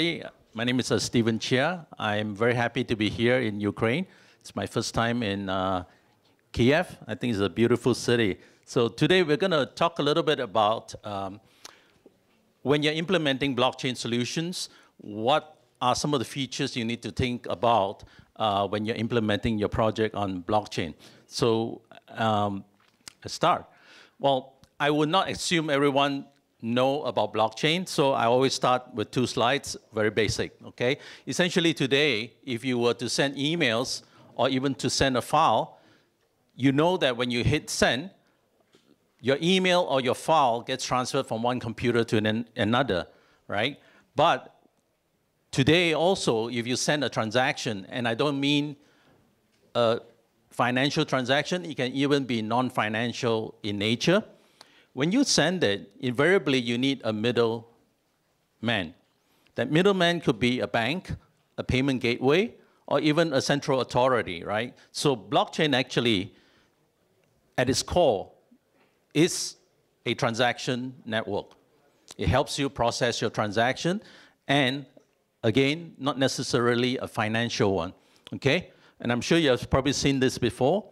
everybody. My name is uh, Stephen Chia. I'm very happy to be here in Ukraine. It's my first time in uh, Kiev. I think it's a beautiful city. So today we're going to talk a little bit about um, when you're implementing blockchain solutions, what are some of the features you need to think about uh, when you're implementing your project on blockchain. So um, let's start. Well, I would not assume everyone know about blockchain, so I always start with two slides, very basic, okay? Essentially today, if you were to send emails or even to send a file, you know that when you hit send, your email or your file gets transferred from one computer to an, another, right? But today also, if you send a transaction, and I don't mean a financial transaction, it can even be non-financial in nature, when you send it, invariably you need a middleman. That middleman could be a bank, a payment gateway, or even a central authority, right? So blockchain actually, at its core, is a transaction network. It helps you process your transaction, and again, not necessarily a financial one, okay? And I'm sure you have probably seen this before.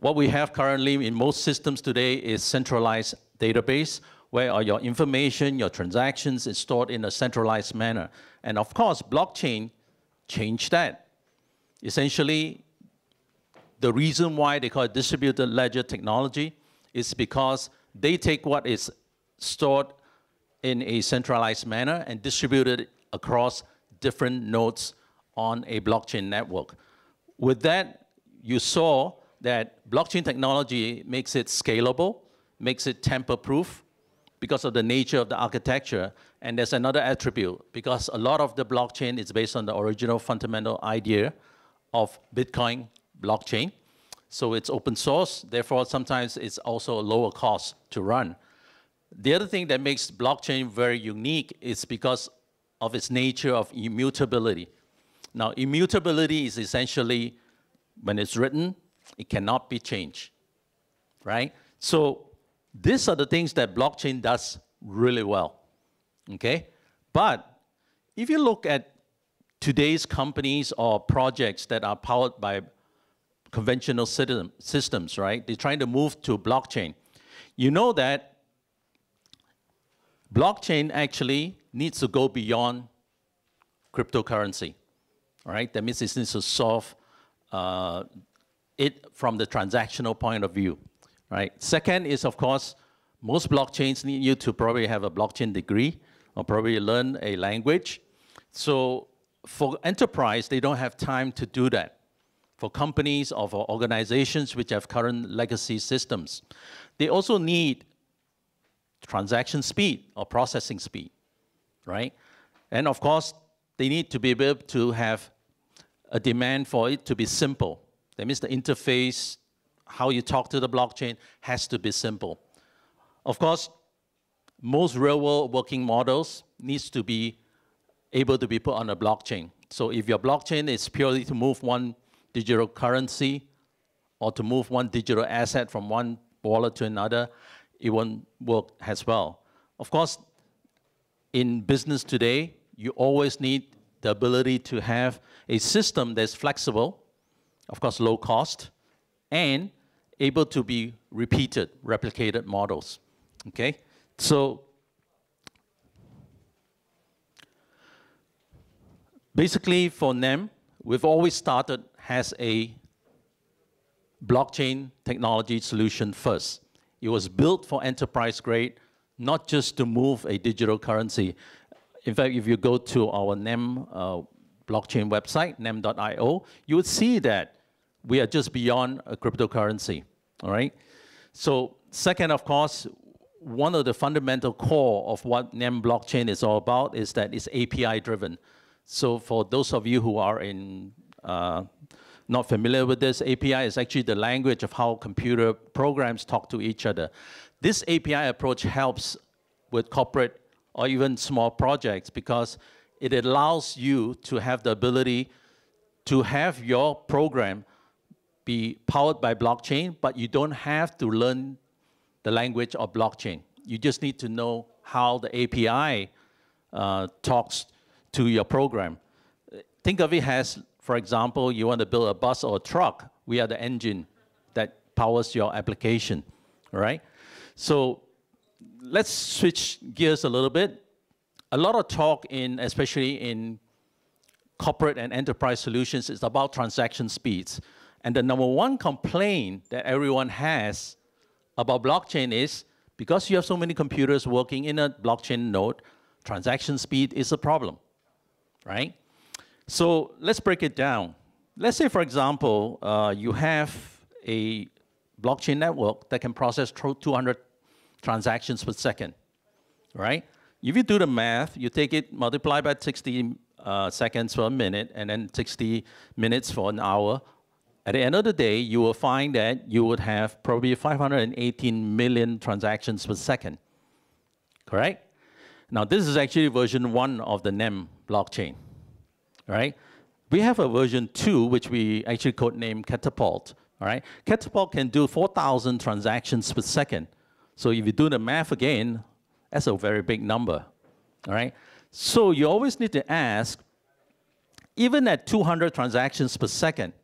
What we have currently in most systems today is centralized database where your information, your transactions is stored in a centralized manner. And of course, blockchain changed that. Essentially, the reason why they call it distributed ledger technology is because they take what is stored in a centralized manner and distribute it across different nodes on a blockchain network. With that, you saw that blockchain technology makes it scalable, makes it tamper-proof because of the nature of the architecture. And there's another attribute, because a lot of the blockchain is based on the original fundamental idea of Bitcoin blockchain. So it's open source, therefore sometimes it's also a lower cost to run. The other thing that makes blockchain very unique is because of its nature of immutability. Now, immutability is essentially, when it's written, it cannot be changed, right? So these are the things that blockchain does really well, okay? But if you look at today's companies or projects that are powered by conventional system, systems, right? They're trying to move to blockchain. You know that blockchain actually needs to go beyond cryptocurrency, right? That means it needs to solve uh, it from the transactional point of view, right? Second is, of course, most blockchains need you to probably have a blockchain degree or probably learn a language. So for enterprise, they don't have time to do that. For companies or for organizations which have current legacy systems, they also need transaction speed or processing speed, right? And of course, they need to be able to have a demand for it to be simple. That means the interface, how you talk to the blockchain has to be simple. Of course, most real-world working models needs to be able to be put on a blockchain. So if your blockchain is purely to move one digital currency or to move one digital asset from one wallet to another, it won't work as well. Of course, in business today, you always need the ability to have a system that's flexible, of course, low cost, and able to be repeated, replicated models. Okay? So basically for NEM, we've always started as a blockchain technology solution first. It was built for enterprise grade, not just to move a digital currency. In fact, if you go to our NEM uh, blockchain website, nem.io, you would see that we are just beyond a cryptocurrency, all right? So second, of course, one of the fundamental core of what NEM blockchain is all about is that it's API driven. So for those of you who are in uh, not familiar with this, API is actually the language of how computer programs talk to each other. This API approach helps with corporate or even small projects because it allows you to have the ability to have your program be powered by blockchain, but you don't have to learn the language of blockchain. You just need to know how the API uh, talks to your program. Think of it as, for example, you want to build a bus or a truck. We are the engine that powers your application, all right? So let's switch gears a little bit. A lot of talk in, especially in corporate and enterprise solutions, is about transaction speeds. And the number one complaint that everyone has about blockchain is because you have so many computers working in a blockchain node, transaction speed is a problem, right? So let's break it down. Let's say, for example, uh, you have a blockchain network that can process 200 transactions per second, right? If you do the math, you take it, multiply by 60 uh, seconds per minute, and then 60 minutes for an hour. At the end of the day, you will find that you would have probably 518 million transactions per second, correct? Now, this is actually version one of the NEM blockchain, right? We have a version two, which we actually codename Catapult, all right? Catapult can do 4,000 transactions per second. So if you do the math again, that's a very big number, all right? So you always need to ask, even at 200 transactions per second,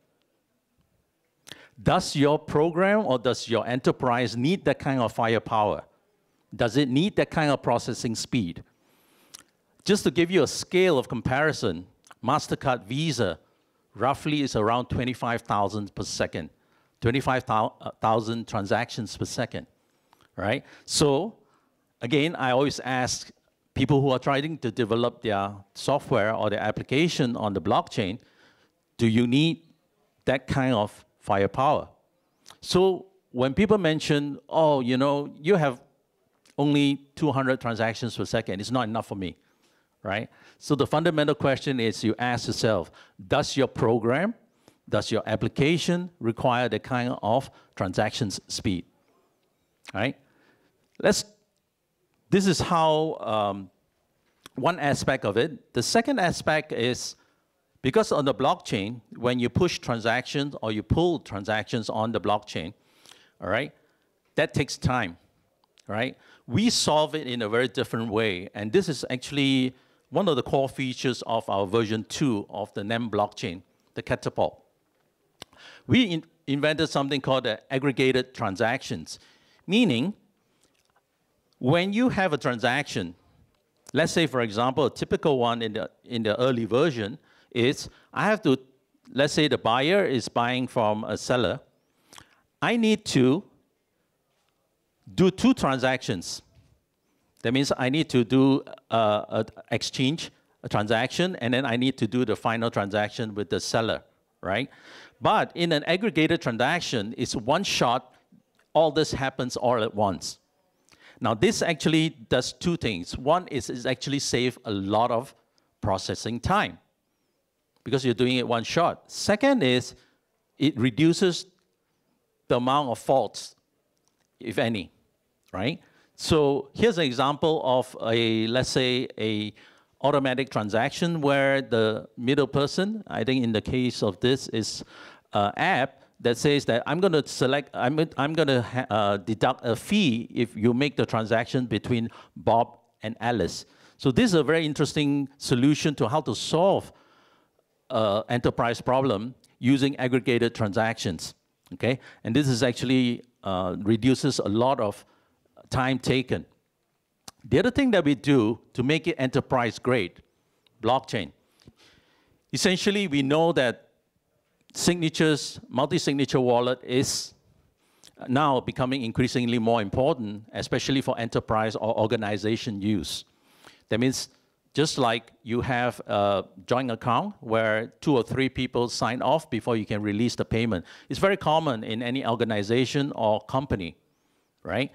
does your program or does your enterprise need that kind of firepower? Does it need that kind of processing speed? Just to give you a scale of comparison, MasterCard Visa roughly is around 25,000 per second, 25,000 uh, transactions per second, right? So again, I always ask people who are trying to develop their software or their application on the blockchain, do you need that kind of firepower? So when people mention, oh, you know, you have only 200 transactions per second, it's not enough for me, right? So the fundamental question is you ask yourself, does your program, does your application require the kind of transactions speed, right? Let's this is how um, one aspect of it. The second aspect is because on the blockchain, when you push transactions or you pull transactions on the blockchain, all right, that takes time, right? We solve it in a very different way, and this is actually one of the core features of our version two of the NEM blockchain, the Catapult. We in invented something called the aggregated transactions, meaning when you have a transaction, let's say, for example, a typical one in the, in the early version is I have to, let's say the buyer is buying from a seller. I need to do two transactions. That means I need to do uh, an exchange, a transaction, and then I need to do the final transaction with the seller, right? But in an aggregated transaction, it's one shot, all this happens all at once. Now, this actually does two things. One is it actually save a lot of processing time because you're doing it one shot. Second is it reduces the amount of faults, if any, right? So here's an example of a, let's say, a automatic transaction where the middle person, I think in the case of this is uh, app, that says that I'm going to select, I'm, I'm going to uh, deduct a fee if you make the transaction between Bob and Alice. So this is a very interesting solution to how to solve uh, enterprise problem using aggregated transactions, okay? And this is actually uh, reduces a lot of time taken. The other thing that we do to make it enterprise grade, blockchain. Essentially, we know that signatures, multi-signature wallet is now becoming increasingly more important, especially for enterprise or organization use. That means just like you have a joint account where two or three people sign off before you can release the payment. It's very common in any organization or company, right?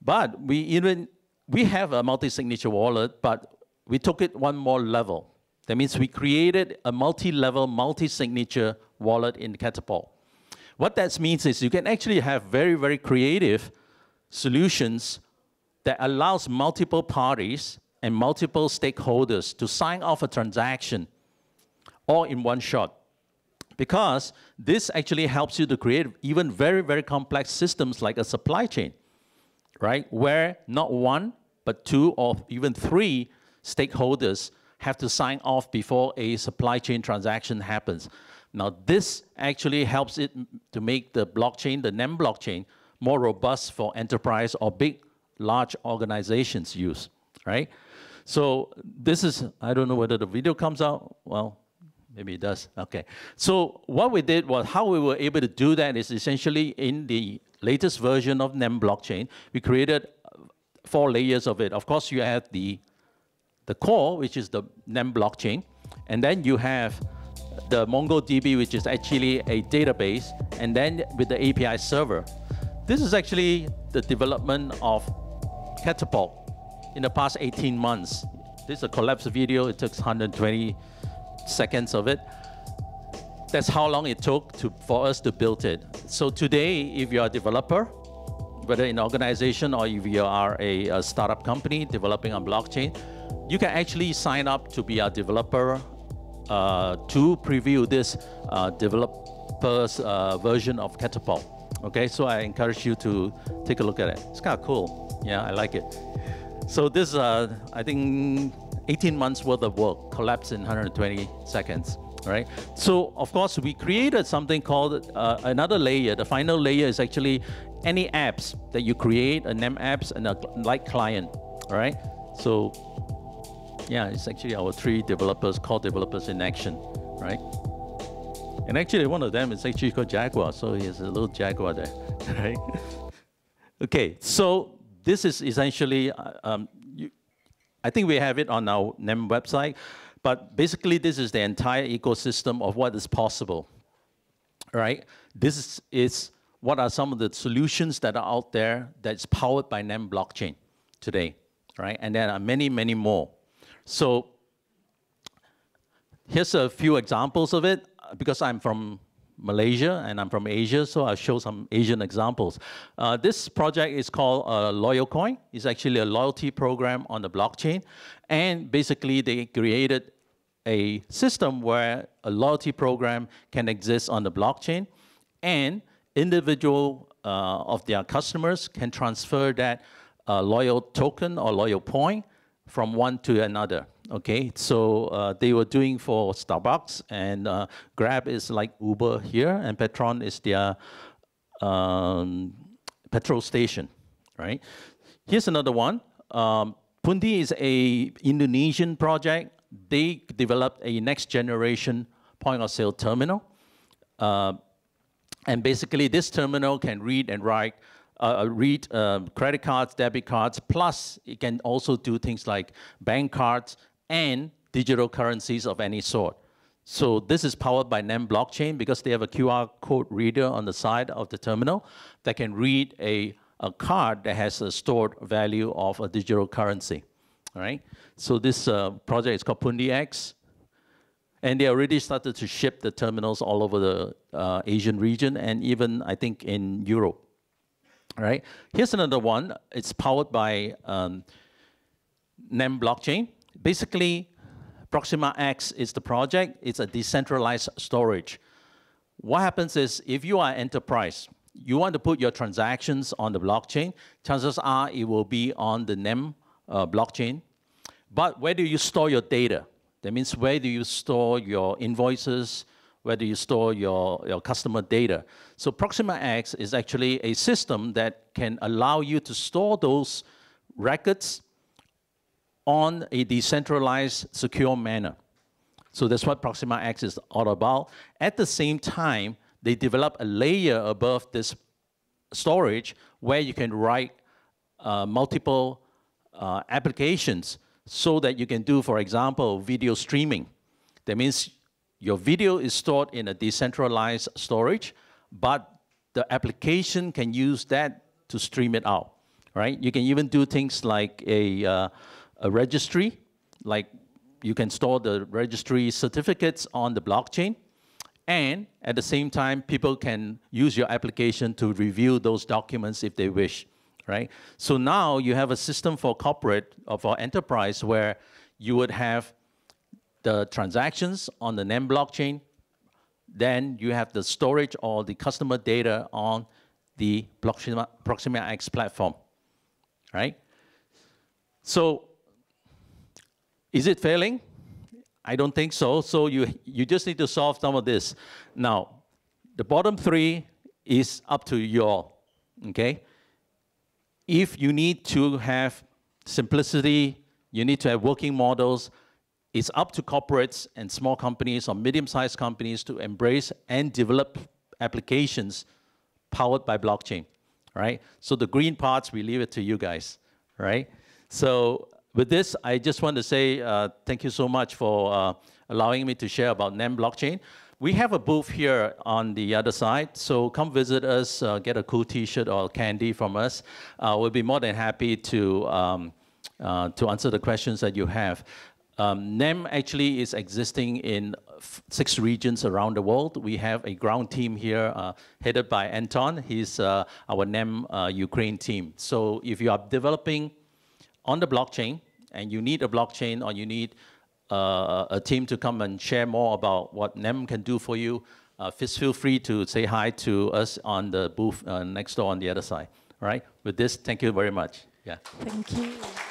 But we even, we have a multi-signature wallet, but we took it one more level. That means we created a multi-level, multi-signature wallet in Catapult. What that means is you can actually have very, very creative solutions that allows multiple parties and multiple stakeholders to sign off a transaction all in one shot. Because this actually helps you to create even very, very complex systems like a supply chain, right? Where not one, but two or even three stakeholders have to sign off before a supply chain transaction happens. Now, this actually helps it to make the blockchain, the NEM blockchain, more robust for enterprise or big, large organizations use, right? So this is, I don't know whether the video comes out. Well, maybe it does. Okay. So what we did was how we were able to do that is essentially in the latest version of NEM blockchain, we created uh, four layers of it. Of course, you have the, the core, which is the NEM blockchain, and then you have the MongoDB, which is actually a database, and then with the API server. This is actually the development of Catapult in the past 18 months. This is a collapse video. It took 120 seconds of it. That's how long it took to, for us to build it. So today, if you're a developer, whether in an organization or if you are a, a startup company developing on blockchain, you can actually sign up to be a developer uh, to preview this uh, developer's uh, version of Catapult. Okay, so I encourage you to take a look at it. It's kind of cool. Yeah, I like it. So this, uh, I think, 18 months worth of work collapsed in 120 seconds, right? So of course we created something called uh, another layer. The final layer is actually any apps that you create, a NEM apps and a light client, all right? So yeah, it's actually our three developers core developers in action, right? And actually one of them is actually called Jaguar, so he has a little Jaguar there, right? okay, so this is essentially, uh, um, you, I think we have it on our NEM website, but basically this is the entire ecosystem of what is possible, right? This is, is what are some of the solutions that are out there that's powered by NEM blockchain today, right? And there are many, many more. So here's a few examples of it, because I'm from Malaysia and I'm from Asia, so I'll show some Asian examples. Uh, this project is called uh, LoyalCoin. It's actually a loyalty program on the blockchain. And basically they created a system where a loyalty program can exist on the blockchain and individual uh, of their customers can transfer that uh, loyal token or loyal point from one to another. Okay, so uh, they were doing for Starbucks, and uh, Grab is like Uber here, and Petron is their um, petrol station, right? Here's another one. Um, Pundi is a Indonesian project. They developed a next generation point of sale terminal. Uh, and basically this terminal can read and write uh, uh, read uh, credit cards, debit cards, plus it can also do things like bank cards and digital currencies of any sort. So this is powered by NEM blockchain because they have a QR code reader on the side of the terminal that can read a, a card that has a stored value of a digital currency. All right. So this uh, project is called Pundi X. And they already started to ship the terminals all over the uh, Asian region and even, I think, in Europe. All right. Here's another one. It's powered by um, NEM blockchain basically, Proxima X is the project. It's a decentralized storage. What happens is if you are enterprise, you want to put your transactions on the blockchain, chances are it will be on the NEM uh, blockchain. But where do you store your data? That means where do you store your invoices, where do you store your, your customer data? So Proxima X is actually a system that can allow you to store those records on a decentralized, secure manner. So that's what Proxima X is all about. At the same time, they develop a layer above this storage where you can write uh, multiple uh, applications so that you can do, for example, video streaming. That means your video is stored in a decentralized storage, but the application can use that to stream it out, right? You can even do things like a uh, a registry, like you can store the registry certificates on the blockchain, and at the same time, people can use your application to review those documents if they wish, right? So now you have a system for corporate or for enterprise where you would have the transactions on the NEM blockchain, then you have the storage or the customer data on the Proxima, Proxima X platform, right? So is it failing? I don't think so. So you, you just need to solve some of this. Now, the bottom three is up to you all, okay? If you need to have simplicity, you need to have working models, it's up to corporates and small companies or medium-sized companies to embrace and develop applications powered by blockchain, right? So the green parts, we leave it to you guys, right? So with this, I just want to say uh, thank you so much for uh, allowing me to share about NEM blockchain. We have a booth here on the other side, so come visit us, uh, get a cool T-shirt or candy from us. Uh, we'll be more than happy to um, uh, to answer the questions that you have. Um, NEM actually is existing in six regions around the world. We have a ground team here uh, headed by Anton. He's uh, our NEM uh, Ukraine team. So if you are developing on the blockchain and you need a blockchain or you need uh, a team to come and share more about what NEM can do for you, uh, feel free to say hi to us on the booth uh, next door on the other side. All right. With this, thank you very much. Yeah. Thank you.